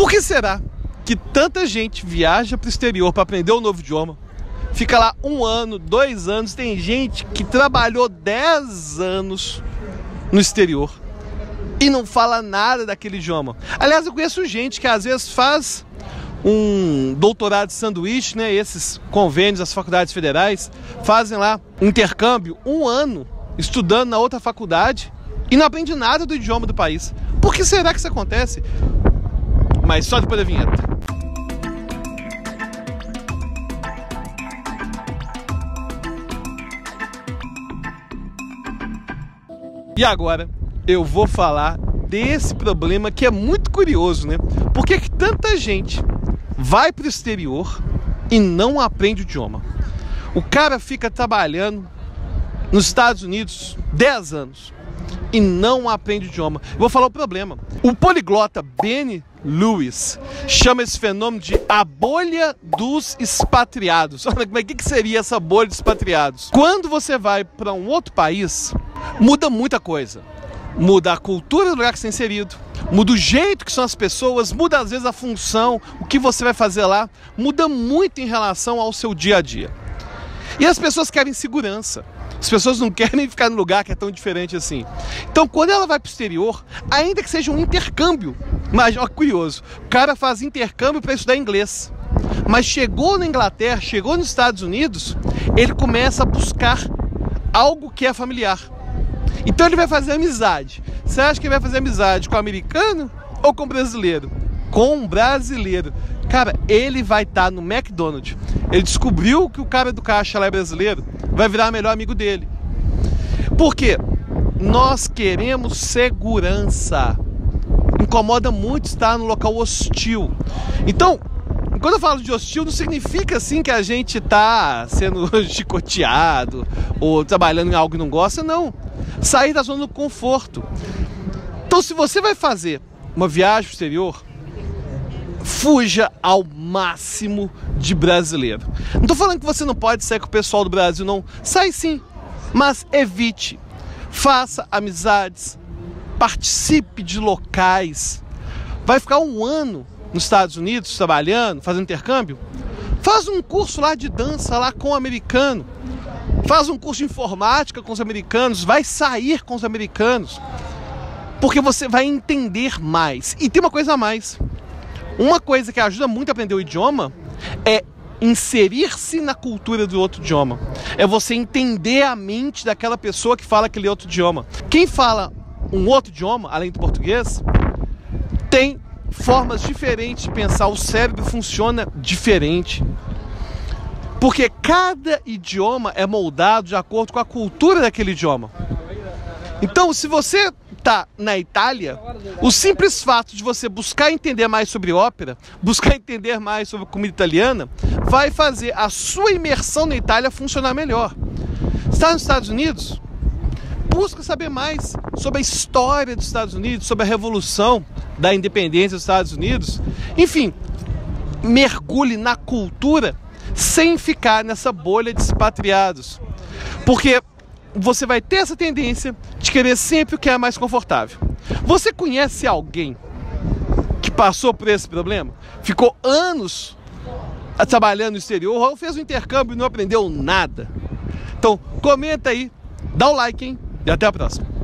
Por que será que tanta gente viaja para o exterior para aprender um novo idioma? Fica lá um ano, dois anos. Tem gente que trabalhou dez anos no exterior e não fala nada daquele idioma. Aliás, eu conheço gente que às vezes faz um doutorado de sanduíche, né? Esses convênios das faculdades federais fazem lá intercâmbio um ano estudando na outra faculdade e não aprende nada do idioma do país. Por que será que isso acontece? Mas só depois da vinheta. E agora eu vou falar desse problema que é muito curioso, né? Por que, que tanta gente vai para o exterior e não aprende o idioma? O cara fica trabalhando nos Estados Unidos 10 anos e não aprende o idioma. Vou falar o problema. O poliglota Benny Lewis chama esse fenômeno de a bolha dos expatriados. Olha, como é que seria essa bolha dos expatriados? Quando você vai para um outro país, muda muita coisa. Muda a cultura do lugar que você é inserido, muda o jeito que são as pessoas, muda às vezes a função, o que você vai fazer lá, muda muito em relação ao seu dia a dia. E as pessoas querem segurança. As pessoas não querem ficar no lugar que é tão diferente assim. Então, quando ela vai para o exterior, ainda que seja um intercâmbio, mas ó, curioso, o cara faz intercâmbio para estudar inglês. Mas chegou na Inglaterra, chegou nos Estados Unidos, ele começa a buscar algo que é familiar. Então ele vai fazer amizade. Você acha que ele vai fazer amizade com o americano ou com o brasileiro? Com um brasileiro. Cara, ele vai estar tá no McDonald's. Ele descobriu que o cara do caixa lá é brasileiro, vai virar melhor amigo dele. Por quê? Nós queremos segurança. Incomoda muito estar no local hostil. Então, quando eu falo de hostil, não significa assim que a gente está sendo chicoteado ou trabalhando em algo que não gosta, não. Sair da zona do conforto. Então, se você vai fazer uma viagem exterior, fuja ao máximo de brasileiro. Não estou falando que você não pode sair com o pessoal do Brasil, não. Sai sim, mas evite. Faça amizades, participe de locais. Vai ficar um ano nos Estados Unidos trabalhando, fazendo intercâmbio? Faz um curso lá de dança lá com o americano. Faz um curso de informática com os americanos, vai sair com os americanos. Porque você vai entender mais. E tem uma coisa a mais. Uma coisa que ajuda muito a aprender o idioma é inserir-se na cultura do outro idioma. É você entender a mente daquela pessoa que fala aquele outro idioma. Quem fala um outro idioma, além do português, tem formas diferentes de pensar, o cérebro funciona diferente. Porque cada idioma é moldado de acordo com a cultura daquele idioma. Então, se você está na Itália, o simples fato de você buscar entender mais sobre ópera, buscar entender mais sobre comida italiana, vai fazer a sua imersão na Itália funcionar melhor. Está nos Estados Unidos? Busca saber mais sobre a história dos Estados Unidos, sobre a revolução da independência dos Estados Unidos. Enfim, mergulhe na cultura sem ficar nessa bolha de expatriados. Porque você vai ter essa tendência de querer sempre o que é mais confortável. Você conhece alguém que passou por esse problema? Ficou anos trabalhando no exterior ou fez um intercâmbio e não aprendeu nada? Então, comenta aí, dá o like, hein? E até a próxima.